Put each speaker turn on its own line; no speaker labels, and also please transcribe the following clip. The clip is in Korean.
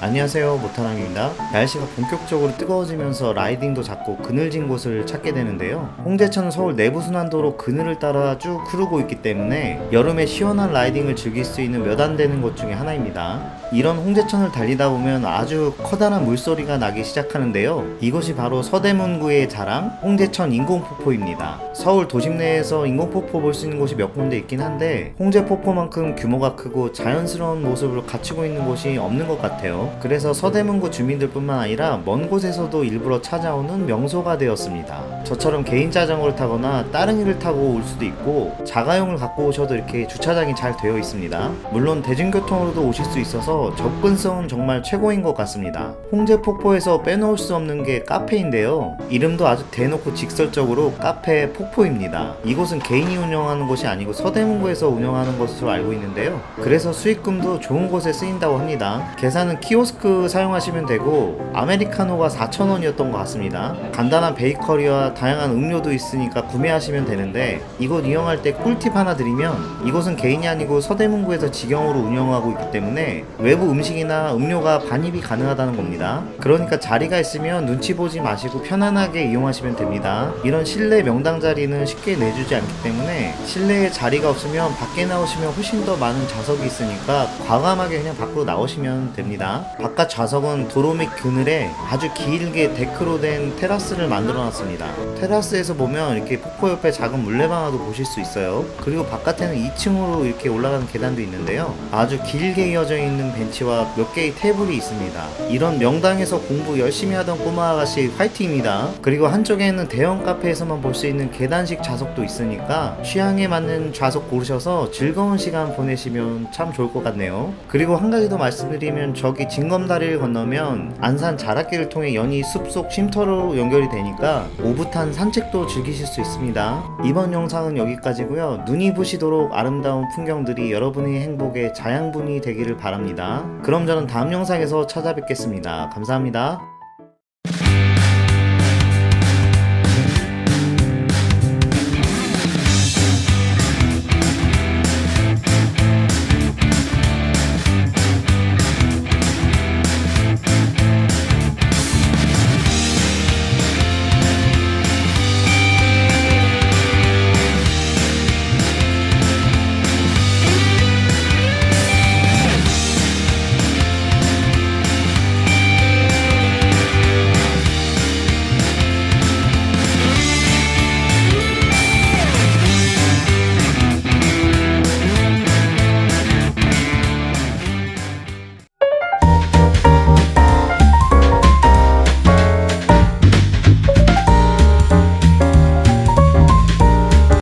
안녕하세요 모타랑입니다. 날씨가 본격적으로 뜨거워지면서 riding도 자꾸 그늘진 곳을 찾게 되는데요. 홍제천은 서울 내부순환도로 그늘을 따라 쭉 흐르고 있기 때문에 여름에 시원한 riding을 즐길 수 있는 몇 안 되는 곳 중에 하나입니다. 이런 홍제천을 달리다 보면 아주 커다란 물소리가 나기 시작하는데요. 이곳이 바로 서대문구의 자랑 홍제천 인공폭포입니다. 서울 도심 내에서 인공폭포 볼 수 있는 곳이 몇 군데 있긴 한데 홍제폭포만큼 규모가 크고 자연스러운 모습을 갖추고 있는 곳이 없는 것 같아요 그래서 서대문구 주민들뿐만 아니라 먼 곳에서도 일부러 찾아오는 명소가 되었습니다. 저처럼 개인 자전거를 타거나 따릉이를 타고 올 수도 있고 자가용을 갖고 오셔도 이렇게 주차장이 잘 되어 있습니다. 물론 대중교통으로도 오실 수 있어서 접근성은 정말 최고인 것 같습니다. 홍제폭포에서 빼놓을 수 없는 게 카페인데요. 이름도 아주 대놓고 직설적으로 카페 폭포입니다. 이곳은 개인이 운영하는 곳이 아니고 서대문구에서 운영하는 것으로 알고 있는데요. 그래서 수익금도 좋은 곳에 쓰인다고 합니다. 계산은 키 오스크 사용하시면 되고 아메리카노가 4,000원이었던 것 같습니다. 간단한 베이커리와 다양한 음료도 있으니까 구매하시면 되는데 이곳 이용할 때 꿀팁 하나 드리면 이곳은 개인이 아니고 서대문구에서 직영으로 운영하고 있기 때문에 외부 음식이나 음료가 반입이 가능하다는 겁니다. 그러니까 자리가 있으면 눈치 보지 마시고 편안하게 이용하시면 됩니다. 이런 실내 명당 자리는 쉽게 내주지 않기 때문에 실내에 자리가 없으면 밖에 나오시면 훨씬 더 많은 좌석이 있으니까 과감하게 그냥 밖으로 나오시면 됩니다. 바깥 좌석은 도로 및 그늘에 아주 길게 데크로 된 테라스를 만들어 놨습니다. 테라스에서 보면 이렇게 폭포 옆에 작은 물레방아도 보실 수 있어요. 그리고 바깥에는 2층으로 이렇게 올라가는 계단도 있는데요. 아주 길게 이어져 있는 벤치와 몇 개의 테이블이 있습니다. 이런 명당에서 공부 열심히 하던 꼬마 아가씨 화이팅입니다. 그리고 한쪽에는 대형 카페에서만 볼 수 있는 계단식 좌석도 있으니까 취향에 맞는 좌석 고르셔서 즐거운 시간 보내시면 참 좋을 것 같네요. 그리고 한 가지 더 말씀드리면 저기 진검다리를 건너면 안산 자락길을 통해 연이 숲속 쉼터로 연결이 되니까 오붓한 산책도 즐기실 수 있습니다. 이번 영상은 여기까지고요. 눈이 부시도록 아름다운 풍경들이 여러분의 행복의 자양분이 되기를 바랍니다. 그럼 저는 다음 영상에서 찾아뵙겠습니다. 감사합니다.